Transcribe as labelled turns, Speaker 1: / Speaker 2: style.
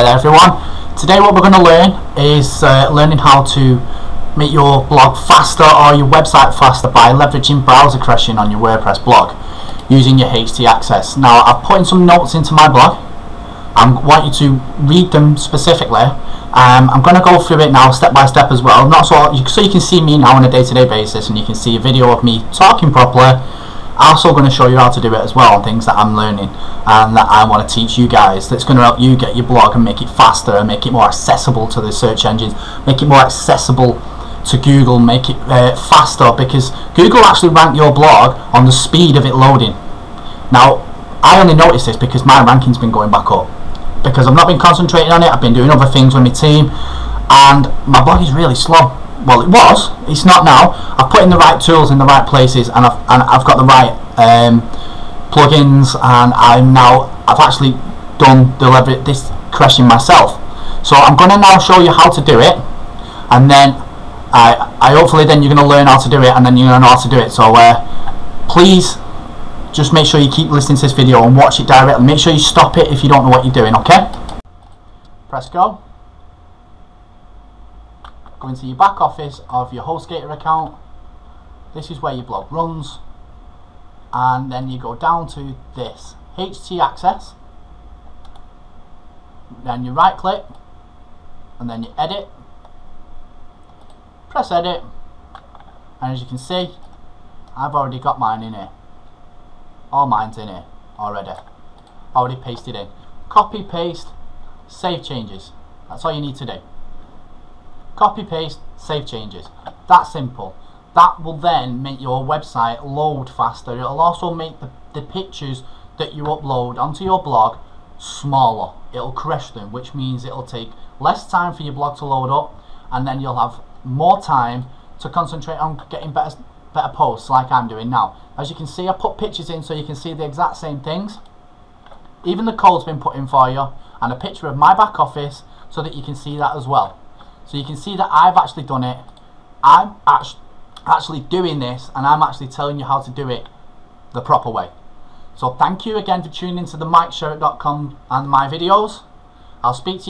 Speaker 1: Hello everyone. Today what we're going to learn is uh, learning how to make your blog faster or your website faster by leveraging browser caching on your WordPress blog using your htaccess. Now I've put in some notes into my blog. I want you to read them specifically. Um, I'm going to go through it now step by step as well, not so so you can see me now on a day-to-day -day basis and you can see a video of me talking properly also going to show you how to do it as well on things that I'm learning and that I want to teach you guys that's going to help you get your blog and make it faster and make it more accessible to the search engines make it more accessible to Google make it uh, faster because Google actually rank your blog on the speed of it loading. Now I only noticed this because my ranking's been going back up. Because I've not been concentrating on it I've been doing other things with my team and my blog is really slow well it was. It's not now. I've put in the right tools in the right places and I've, and I've got the right um, plugins and I'm now I've actually done the this caching myself. So I'm going to now show you how to do it and then I, I hopefully then you're going to learn how to do it and then you're to know how to do it. So uh, please just make sure you keep listening to this video and watch it directly. Make sure you stop it if you don't know what you're doing okay? Press go go into your back office of your HostGator account. This is where your blog runs. And then you go down to this HT access. Then you right click. And then you edit. Press edit. And as you can see I've already got mine in here. All mine's in here already. Already pasted in. Copy paste save changes. That's all you need to do copy paste save changes. That simple. That will then make your website load faster. It'll also make the, the pictures that you upload onto your blog smaller. It'll crush them which means it'll take less time for your blog to load up and then you'll have more time to concentrate on getting better better posts like I'm doing now. As you can see I put pictures in so you can see the exact same things. Even the code's been put in for you and a picture of my back office so that you can see that as well so you can see that I've actually done it. I'm actually doing this and I'm actually telling you how to do it the proper way. So thank you again for tuning into the MikeSherratt.com and my videos. I'll speak to you.